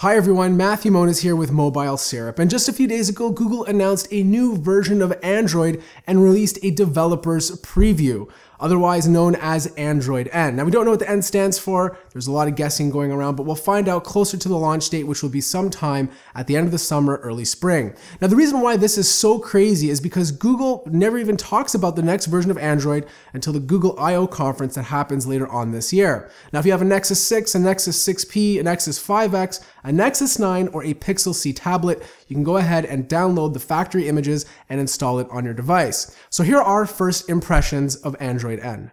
Hi everyone, Matthew Moniz here with Mobile Syrup. And just a few days ago, Google announced a new version of Android and released a developer's preview otherwise known as Android N. Now we don't know what the N stands for, there's a lot of guessing going around, but we'll find out closer to the launch date, which will be sometime at the end of the summer, early spring. Now the reason why this is so crazy is because Google never even talks about the next version of Android until the Google I.O. conference that happens later on this year. Now if you have a Nexus 6, a Nexus 6P, a Nexus 5X, a Nexus 9, or a Pixel C tablet, you can go ahead and download the factory images and install it on your device. So here are our first impressions of Android N.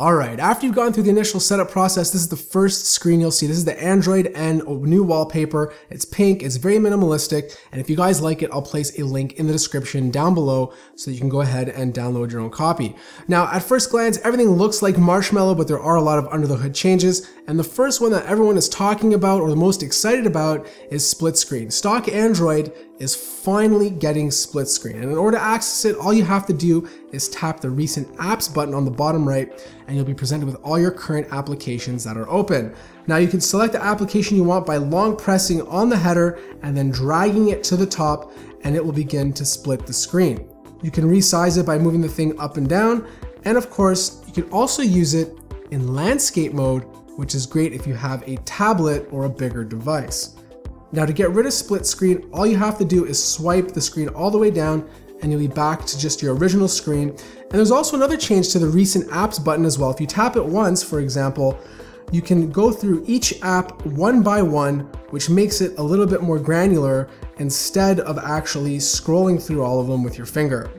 All right, after you've gone through the initial setup process, this is the first screen you'll see. This is the Android N new wallpaper. It's pink, it's very minimalistic, and if you guys like it, I'll place a link in the description down below so you can go ahead and download your own copy. Now, at first glance, everything looks like Marshmallow, but there are a lot of under the hood changes, and the first one that everyone is talking about or the most excited about is split screen. Stock Android is finally getting split screen. And in order to access it, all you have to do is tap the recent apps button on the bottom right and you'll be presented with all your current applications that are open. Now you can select the application you want by long pressing on the header and then dragging it to the top and it will begin to split the screen. You can resize it by moving the thing up and down. And of course, you can also use it in landscape mode, which is great if you have a tablet or a bigger device. Now to get rid of split screen, all you have to do is swipe the screen all the way down and you'll be back to just your original screen. And there's also another change to the recent apps button as well. If you tap it once, for example, you can go through each app one by one, which makes it a little bit more granular instead of actually scrolling through all of them with your finger.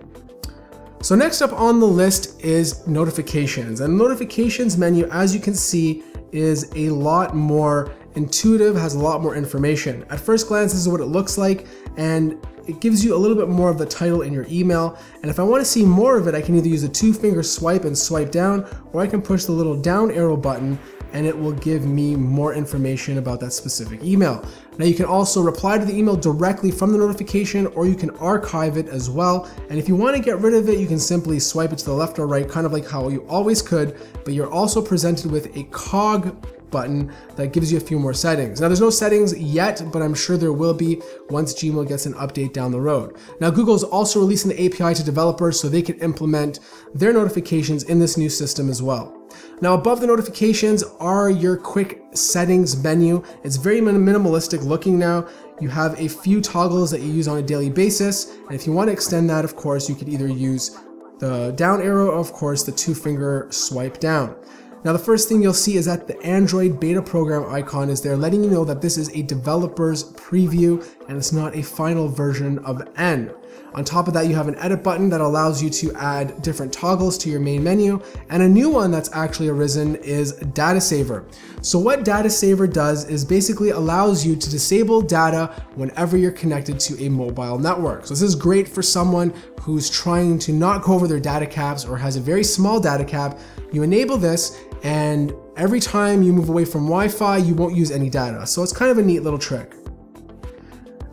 So next up on the list is notifications. And notifications menu, as you can see, is a lot more intuitive, has a lot more information. At first glance, this is what it looks like, and it gives you a little bit more of the title in your email. And if I want to see more of it, I can either use a two finger swipe and swipe down, or I can push the little down arrow button and it will give me more information about that specific email. Now you can also reply to the email directly from the notification or you can archive it as well. And if you want to get rid of it, you can simply swipe it to the left or right, kind of like how you always could, but you're also presented with a cog button that gives you a few more settings. Now there's no settings yet, but I'm sure there will be once Gmail gets an update down the road. Now Google's also releasing the API to developers so they can implement their notifications in this new system as well. Now above the notifications are your quick settings menu. It's very minimalistic looking now. You have a few toggles that you use on a daily basis. And if you want to extend that, of course, you could either use the down arrow, of course, the two finger swipe down. Now the first thing you'll see is that the Android beta program icon is there letting you know that this is a developer's preview and it's not a final version of N. On top of that, you have an edit button that allows you to add different toggles to your main menu. And a new one that's actually arisen is Data Saver. So what Data Saver does is basically allows you to disable data whenever you're connected to a mobile network. So this is great for someone who's trying to not go over their data caps or has a very small data cap. You enable this and every time you move away from Wi-Fi, you won't use any data. So it's kind of a neat little trick.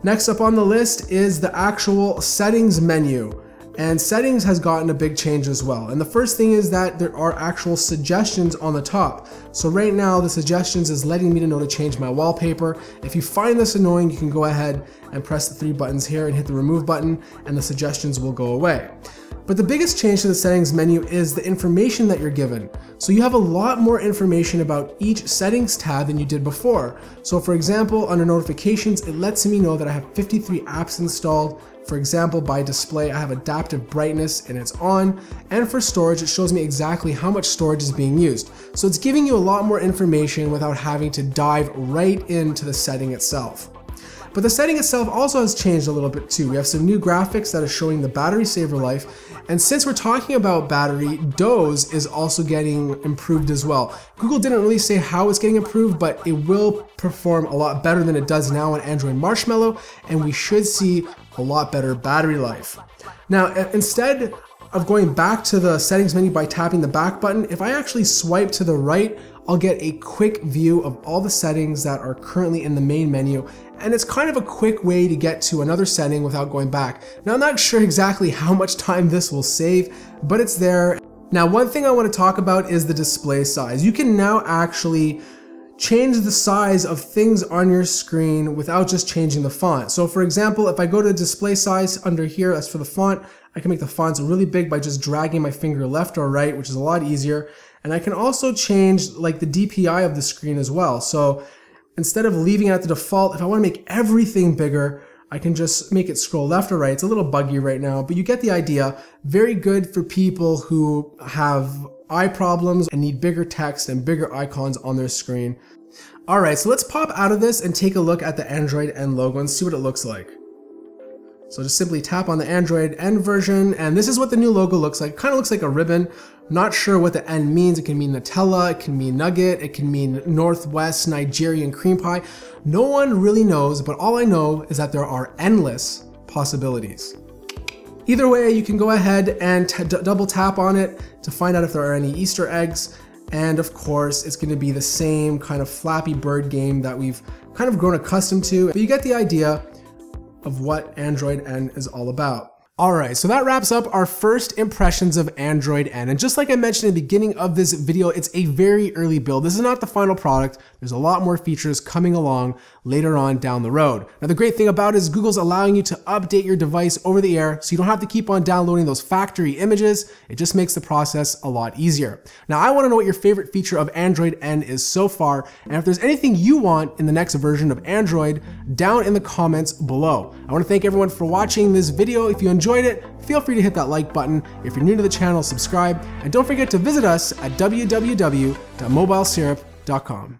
Next up on the list is the actual settings menu. And settings has gotten a big change as well. And the first thing is that there are actual suggestions on the top. So right now the suggestions is letting me to know to change my wallpaper. If you find this annoying, you can go ahead and press the three buttons here and hit the remove button and the suggestions will go away. But the biggest change to the settings menu is the information that you're given. So you have a lot more information about each settings tab than you did before. So for example, under notifications, it lets me know that I have 53 apps installed. For example, by display, I have adaptive brightness and it's on. And for storage, it shows me exactly how much storage is being used. So it's giving you a lot more information without having to dive right into the setting itself. But the setting itself also has changed a little bit too. We have some new graphics that are showing the battery saver life. And since we're talking about battery, Doze is also getting improved as well. Google didn't really say how it's getting improved, but it will perform a lot better than it does now on Android Marshmallow, and we should see a lot better battery life. Now, instead of going back to the settings menu by tapping the back button, if I actually swipe to the right, I'll get a quick view of all the settings that are currently in the main menu and it's kind of a quick way to get to another setting without going back. Now I'm not sure exactly how much time this will save, but it's there. Now one thing I want to talk about is the display size. You can now actually change the size of things on your screen without just changing the font. So for example, if I go to display size under here, as for the font, I can make the fonts really big by just dragging my finger left or right, which is a lot easier. And I can also change like the DPI of the screen as well. So instead of leaving at the default, if I want to make everything bigger, I can just make it scroll left or right. It's a little buggy right now, but you get the idea. Very good for people who have eye problems and need bigger text and bigger icons on their screen. All right, so let's pop out of this and take a look at the Android N logo and see what it looks like. So just simply tap on the Android N version, and this is what the new logo looks like. Kind of looks like a ribbon. Not sure what the N means. It can mean Nutella, it can mean nugget, it can mean Northwest Nigerian cream pie. No one really knows, but all I know is that there are endless possibilities. Either way, you can go ahead and double tap on it to find out if there are any Easter eggs. And of course, it's gonna be the same kind of Flappy Bird game that we've kind of grown accustomed to, but you get the idea of what Android N is all about. Alright, so that wraps up our first impressions of Android N. And just like I mentioned in the beginning of this video, it's a very early build. This is not the final product. There's a lot more features coming along later on down the road. Now the great thing about it is Google's allowing you to update your device over the air so you don't have to keep on downloading those factory images. It just makes the process a lot easier. Now I want to know what your favorite feature of Android N is so far, and if there's anything you want in the next version of Android, down in the comments below. I want to thank everyone for watching this video. If you enjoyed it, feel free to hit that like button. If you're new to the channel, subscribe, and don't forget to visit us at www.mobilesyrup.com.